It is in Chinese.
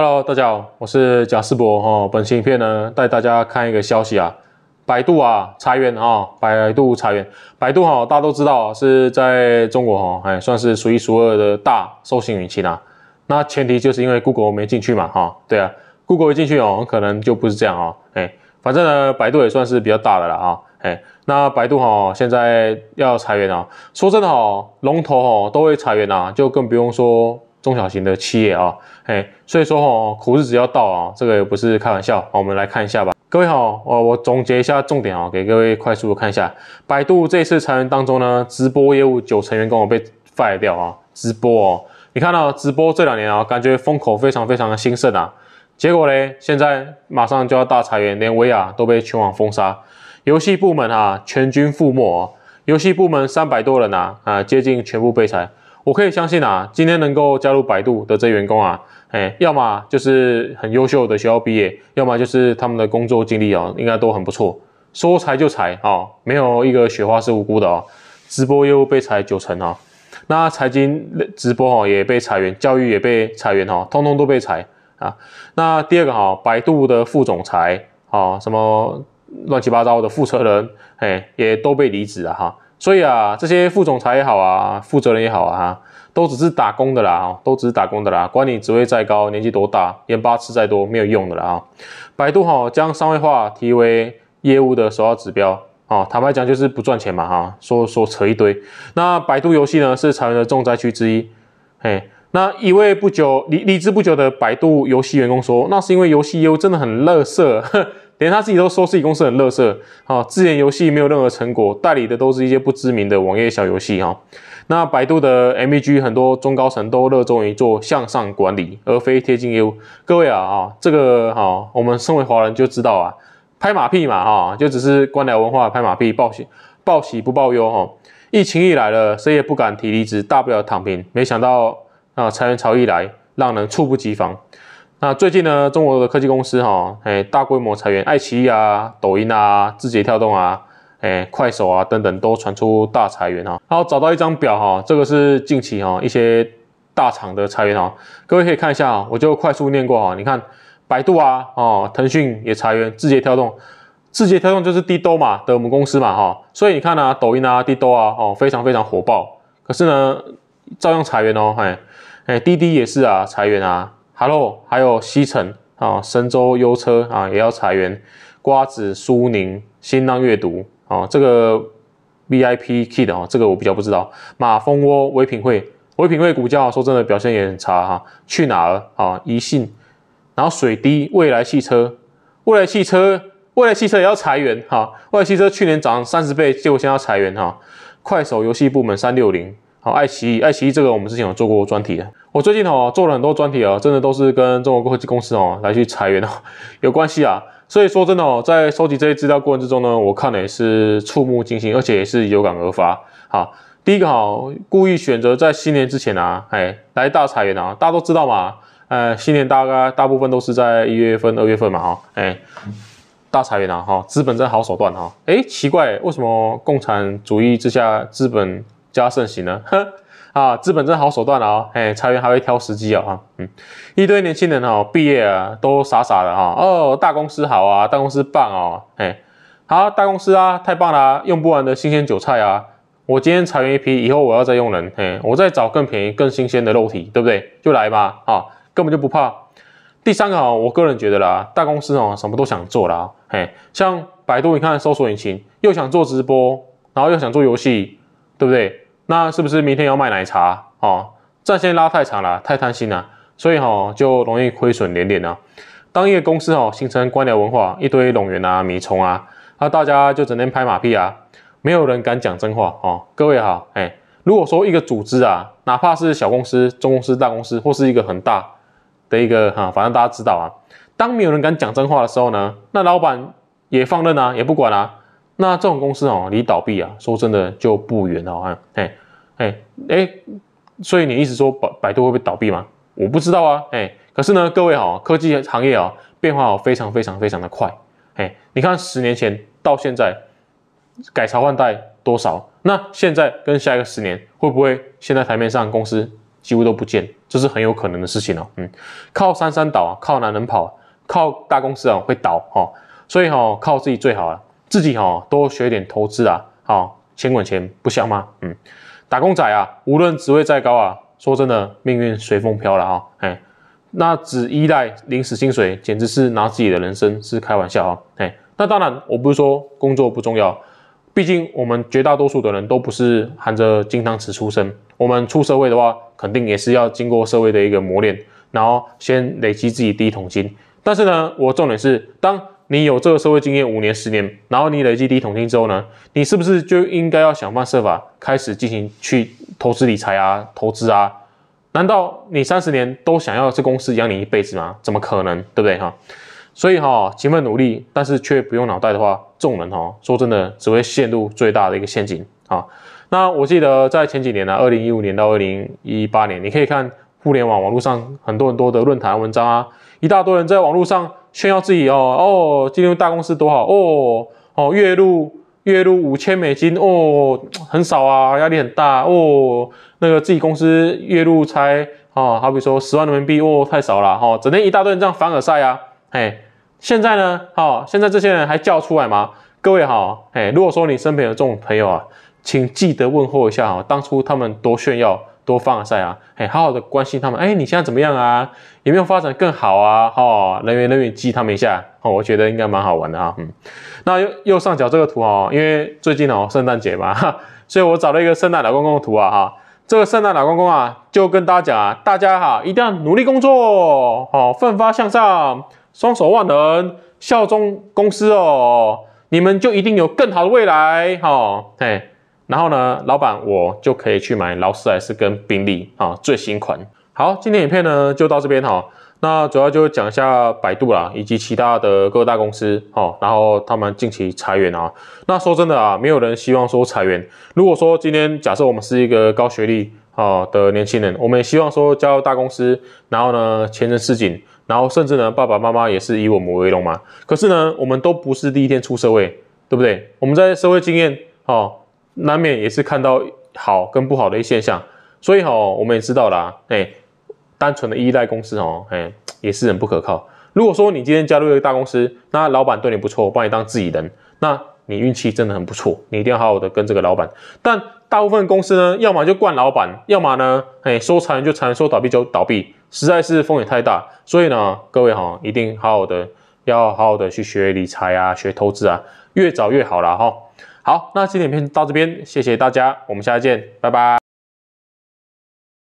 Hello，大家好，我是贾世博哈。本期影片呢，带大家看一个消息啊，百度啊裁员啊，百度裁员。百度哈，大家都知道是在中国哈，哎，算是数一数二的大搜寻引擎啊。那前提就是因为 Google 没进去嘛哈。对啊，Google 一进去哦，可能就不是这样哦。哎，反正呢，百度也算是比较大的了啊。哎，那百度哈现在要裁员啊。说真的哈，龙头哈都会裁员啊，就更不用说。中小型的企业啊，哎，所以说哈，苦日子要到啊，这个也不是开玩笑。我们来看一下吧。各位好，我我总结一下重点啊，给各位快速的看一下。百度这次裁员当中呢，直播业务九成员工被 fire 掉啊。直播哦，你看到直播这两年啊，感觉风口非常非常的兴盛啊。结果呢，现在马上就要大裁员，连维亚都被全网封杀，游戏部门啊全军覆没，游戏部门三百多人呐啊，接近全部被裁。我可以相信啊，今天能够加入百度的这员工啊，哎，要么就是很优秀的学校毕业，要么就是他们的工作经历啊，应该都很不错。说裁就裁啊，没有一个雪花是无辜的啊。直播业务被裁九成啊，那财经直播哈也被裁员，教育也被裁员哈，通通都被裁啊。那第二个哈，百度的副总裁啊，什么乱七八糟的负责人，哎，也都被离职了哈。所以啊，这些副总裁也好啊，负责人也好啊，都只是打工的啦，都只是打工的啦。管你职位再高，年纪多大，盐巴吃再多，没有用的啦啊。百度哈将商业化提为业务的首要指标啊，坦白讲就是不赚钱嘛哈，说说扯一堆。那百度游戏呢是裁员的重灾区之一。嘿，那一位不久离离职不久的百度游戏员工说，那是因为游戏业务真的很乐色。连他自己都说自己公司很垃圾，啊，自研游戏没有任何成果，代理的都是一些不知名的网页小游戏，哈。那百度的 M E G 很多中高层都热衷于做向上管理，而非贴近业务。各位啊，啊，这个哈，我们身为华人就知道啊，拍马屁嘛，哈，就只是官僚文化拍马屁，报喜报喜不报忧，哈。疫情一来了，谁也不敢提离职，大不了躺平。没想到啊，裁员潮一来，让人猝不及防。那最近呢，中国的科技公司哈，哎，大规模裁员，爱奇艺啊、抖音啊、字节跳动啊、哎，快手啊等等，都传出大裁员啊。然后找到一张表哈，这个是近期哈一些大厂的裁员哈，各位可以看一下啊，我就快速念过哈。你看，百度啊，哦，腾讯也裁员，字节跳动，字节跳动就是滴兜嘛的母公司嘛哈，所以你看啊，抖音啊、滴兜啊，哦，非常非常火爆，可是呢，照样裁员哦，哎，哎，滴滴也是啊，裁员啊。Hello，还有西城啊，神州优车啊，也要裁员。瓜子、苏宁、新浪阅读啊，这个 VIP Kid 啊，这个我比较不知道。马蜂窝、唯品会，唯品会股价说真的表现也很差哈。去哪儿啊？宜信，然后水滴、未来汽车，未来汽车，未来汽车也要裁员哈。未来汽车去年涨三十倍，结果现在要裁员哈。快手游戏部门三六零。好，爱奇艺，爱奇艺这个我们之前有做过专题的。我最近哦做了很多专题哦，真的都是跟中国科技公司哦来去裁员哦有关系啊。所以说真的哦，在收集这些资料过程之中呢，我看的也是触目惊心，而且也是有感而发。好，第一个哈，故意选择在新年之前啊，哎来大裁员啊，大家都知道嘛，呃，新年大概大部分都是在一月份、二月份嘛，哈，哎，大裁员啊，哈，资本真好手段哈，哎，奇怪，为什么共产主义之下资本？加盛行呢？哼 啊，资本真好手段啊！哎，裁员还会挑时机啊！嗯，一堆年轻人哈，毕业啊都傻傻的哈。哦，大公司好啊，大公司棒哦！哎，好，大公司啊，太棒了，用不完的新鲜韭菜啊！我今天裁员一批，以后我要再用人，哎，我再找更便宜、更新鲜的肉体，对不对？就来吧！啊，根本就不怕。第三个啊，我个人觉得啦，大公司哦，什么都想做啦。哎，像百度，你看搜索引擎，又想做直播，然后又想做游戏，对不对？那是不是明天要卖奶茶哦？战线拉太长了，太贪心了，所以哈就容易亏损连连啊。当一个公司哦形成官僚文化，一堆冗员啊、米虫啊，那大家就整天拍马屁啊，没有人敢讲真话哦。各位好，哎，如果说一个组织啊，哪怕是小公司、中公司、大公司，或是一个很大的一个哈，反正大家知道啊，当没有人敢讲真话的时候呢，那老板也放任啊，也不管啊。那这种公司哦，离倒闭啊，说真的就不远了啊！哎哎哎，所以你意思说百百度会不会倒闭吗？我不知道啊！哎，可是呢，各位好，科技行业啊，变化哦非常非常非常的快。哎，你看十年前到现在改朝换代多少？那现在跟下一个十年会不会现在台面上公司几乎都不见？这是很有可能的事情哦。嗯，靠山山倒啊，靠男人跑，靠大公司啊会倒哈，所以哈靠自己最好了，自己哈多学点投资啊，好钱滚钱不香吗？嗯，打工仔啊，无论职位再高啊，说真的，命运随风飘了啊，哎，那只依赖临时薪水，简直是拿自己的人生是开玩笑啊，哎，那当然我不是说工作不重要。毕竟我们绝大多数的人都不是含着金汤匙出生，我们出社会的话，肯定也是要经过社会的一个磨练，然后先累积自己第一桶金。但是呢，我重点是，当你有这个社会经验五年、十年，然后你累积第一桶金之后呢，你是不是就应该要想方设法开始进行去投资理财啊、投资啊？难道你三十年都想要这公司养你一辈子吗？怎么可能，对不对哈？所以哈，勤奋努力，但是却不用脑袋的话，众人哈，说真的，只会陷入最大的一个陷阱啊。那我记得在前几年呢，二零一五年到二零一八年，你可以看互联网网络上很多很多的论坛文章啊，一大堆人在网络上炫耀自己哦哦，进入大公司多好哦哦，月入月入五千美金哦，很少啊，压力很大哦。那个自己公司月入才哦，好比说十万人民币哦，太少了哈，整天一大堆人这样凡尔赛啊，嘿。现在呢，好，现在这些人还叫出来吗？各位好，哎，如果说你身边有这种朋友啊，请记得问候一下哈，当初他们多炫耀、多放赛啊，哎，好好的关心他们，哎，你现在怎么样啊？有没有发展更好啊？哈，人员人员激他们一下，哦，我觉得应该蛮好玩的哈，嗯，那右右上角这个图哦，因为最近哦圣诞节嘛，所以我找了一个圣诞老公公的图啊，哈，这个圣诞老公公啊，就跟大家讲啊，大家哈一定要努力工作，好，奋发向上。双手万能，效忠公司哦，你们就一定有更好的未来哈。嘿，然后呢，老板我就可以去买劳斯莱斯跟宾利啊，最新款。好，今天影片呢就到这边哈。那主要就讲一下百度啦，以及其他的各大公司哈，然后他们近期裁员啊。那说真的啊，没有人希望说裁员。如果说今天假设我们是一个高学历啊的年轻人，我们也希望说加入大公司，然后呢，前程似锦。然后甚至呢，爸爸妈妈也是以我们为荣嘛。可是呢，我们都不是第一天出社会，对不对？我们在社会经验，哦，难免也是看到好跟不好的一现象。所以哈，我们也知道啦，哎，单纯的依赖公司哦，哎，也是很不可靠。如果说你今天加入一个大公司，那老板对你不错，把你当自己人，那你运气真的很不错，你一定要好好的跟这个老板。但大部分公司呢，要么就惯老板，要么呢，哎，说裁员就裁员，说倒闭就倒闭。实在是风险太大，所以呢，各位哈，一定好好的，要好好的去学理财啊，学投资啊，越早越好了哈。好，那今天影片到这边，谢谢大家，我们下次见，拜拜。